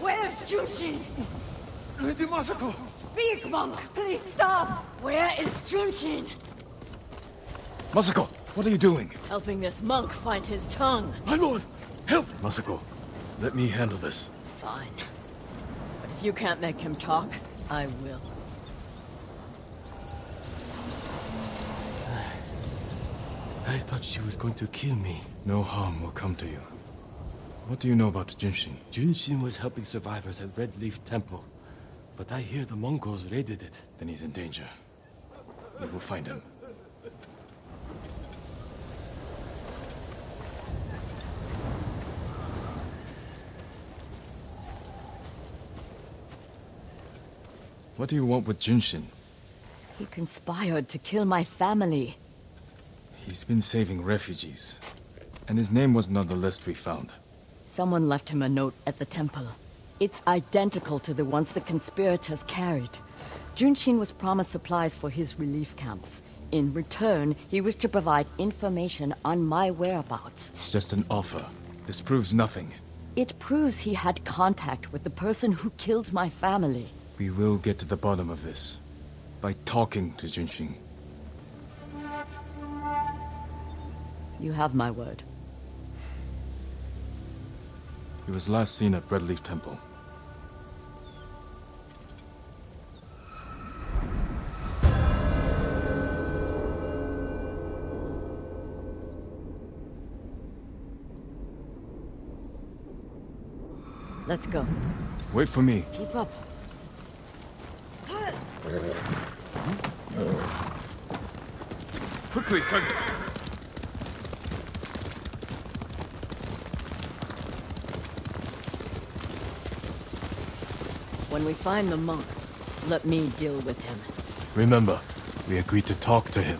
Where's Junshin? Lady Masako! Speak, monk! Please stop! Where is Junshin? Masako, what are you doing? Helping this monk find his tongue. My lord, help! Masako, let me handle this. Fine. But if you can't make him talk, I will. I thought she was going to kill me. No harm will come to you. What do you know about Junshin? Junshin was helping survivors at Red Leaf Temple. But I hear the Mongols raided it. Then he's in danger. We will find him. What do you want with Junshin? He conspired to kill my family. He's been saving refugees. And his name wasn't on the list we found. Someone left him a note at the temple. It's identical to the ones the conspirators carried. Junshin was promised supplies for his relief camps. In return, he was to provide information on my whereabouts. It's just an offer. This proves nothing. It proves he had contact with the person who killed my family. We will get to the bottom of this. By talking to Junshin. You have my word. He was last seen at Redleaf Temple. Let's go. Wait for me. Keep up. Quickly, Kage! When we find the monk, let me deal with him. Remember, we agreed to talk to him.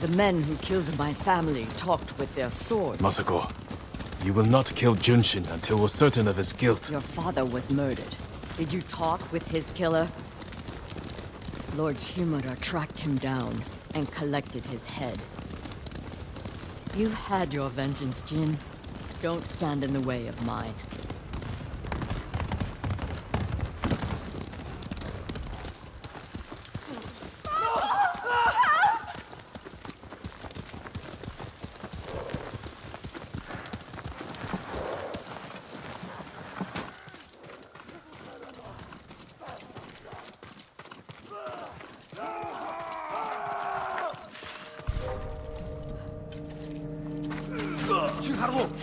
The men who killed my family talked with their swords. Masako, you will not kill Junshin until we're certain of his guilt. Your father was murdered. Did you talk with his killer? Lord Shimura tracked him down and collected his head. You've had your vengeance, Jin. Don't stand in the way of mine.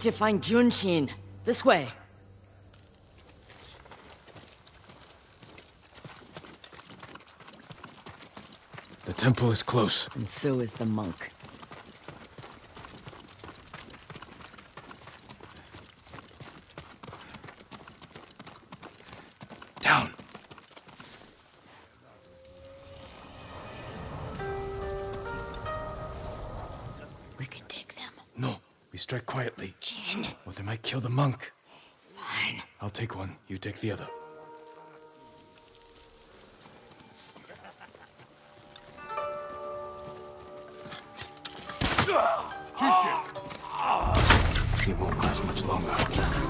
need to find Junshin. This way. The temple is close. And so is the monk. Down! Strike quietly. Jin, Or they might kill the monk. fine. I'll take one, you take the other. It won't last much longer.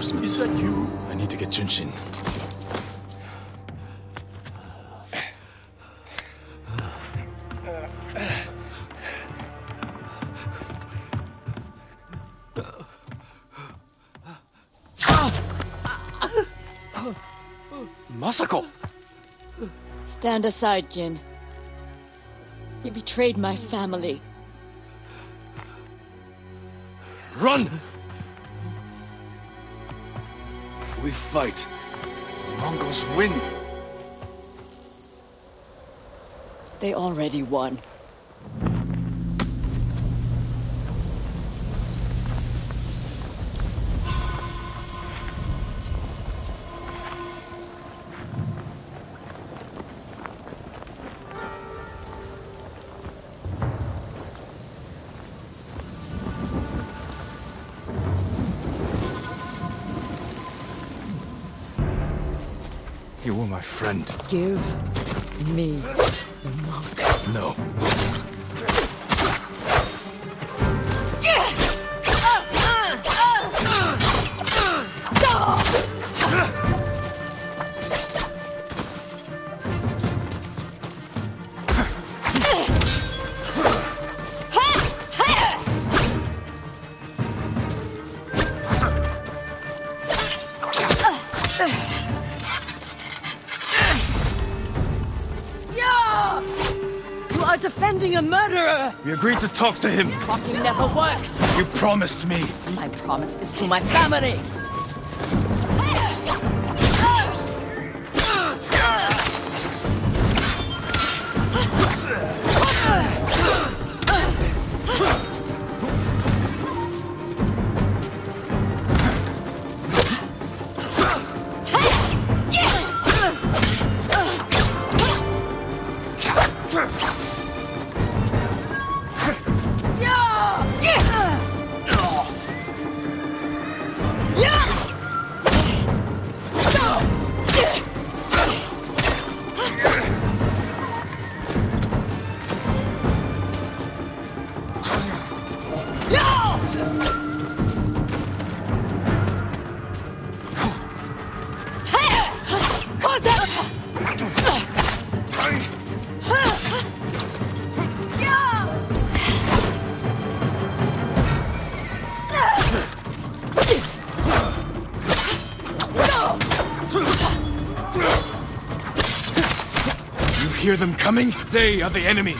Reinforcements. Is that you? I need to get Junshin. Masako! Stand aside, Jin. He betrayed my family. Run! We fight, the Mongols win. They already won. My friend. Give me the monk. No. We agreed to talk to him. Talking never works! You promised me. My promise is to my family! coming? They are the enemy.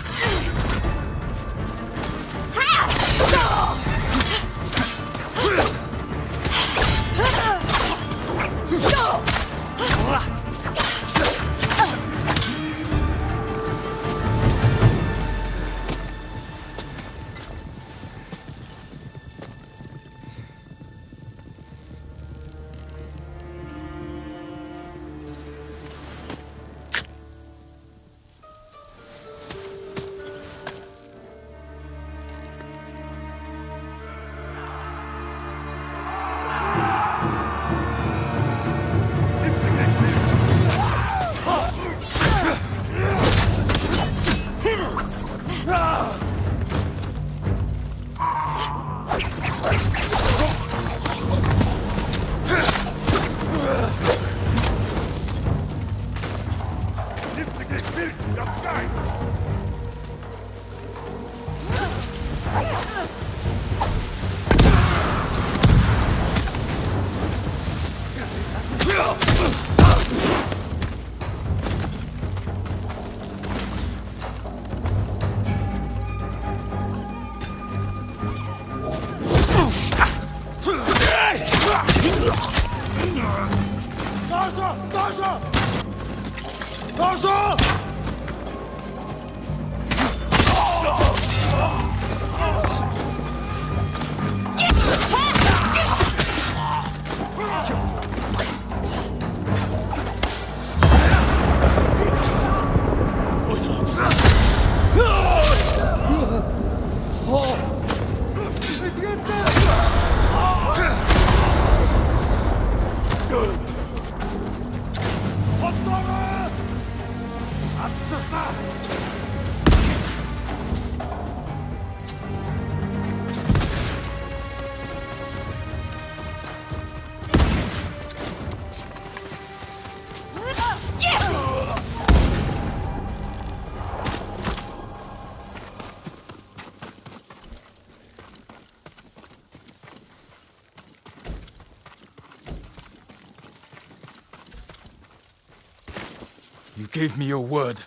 나 You gave me your word.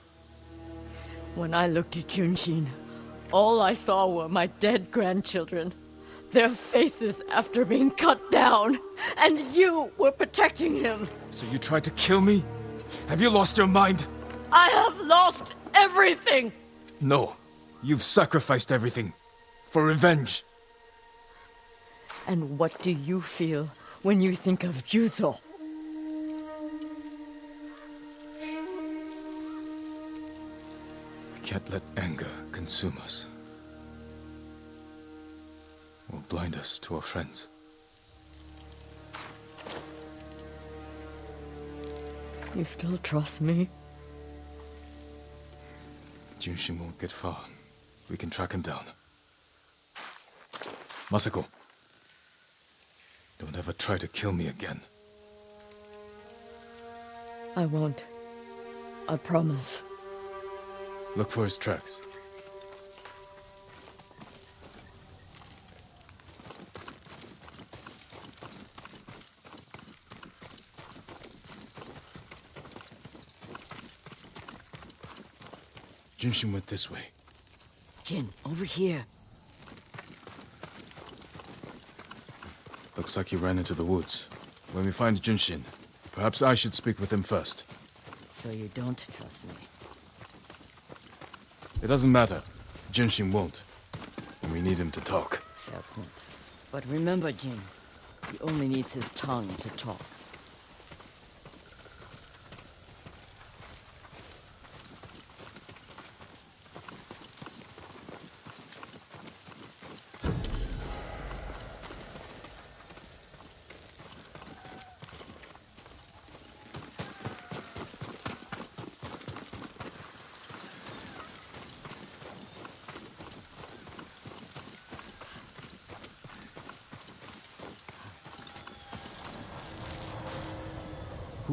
When I looked at Junshin, all I saw were my dead grandchildren. Their faces after being cut down. And you were protecting him. So you tried to kill me? Have you lost your mind? I have lost everything! No. You've sacrificed everything. For revenge. And what do you feel when you think of Yuzo? Can't let anger consume us. Or blind us to our friends. You still trust me? Junshin won't get far. We can track him down. Masako. Don't ever try to kill me again. I won't. I promise. Look for his tracks. Junshin went this way. Jin, over here. Looks like he ran into the woods. When we find Junshin, perhaps I should speak with him first. So you don't trust me? It doesn't matter. Junshin won't. And we need him to talk. Fair point. But remember, Jin, he only needs his tongue to talk.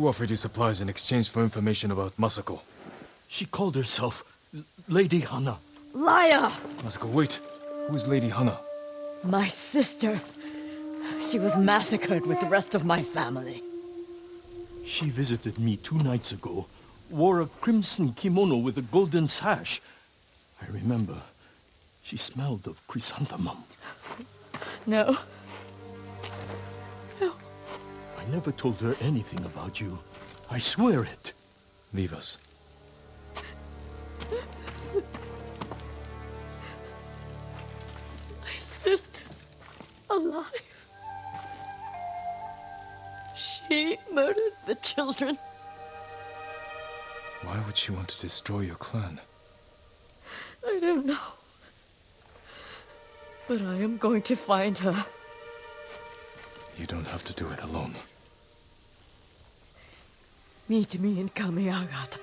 Who offered you supplies in exchange for information about Masako? She called herself L- Lady Hana. Liar! Masako, wait. Who is Lady Hana? My sister. She was massacred with the rest of my family. She visited me two nights ago, wore a crimson kimono with a golden sash. I remember. She smelled of chrysanthemum. No. I never told her anything about you. I swear it. Leave us. My sister's alive. She murdered the children. Why would she want to destroy your clan? I don't know. But I am going to find her. You don't have to do it alone. मीच मीन का मैं आ गया था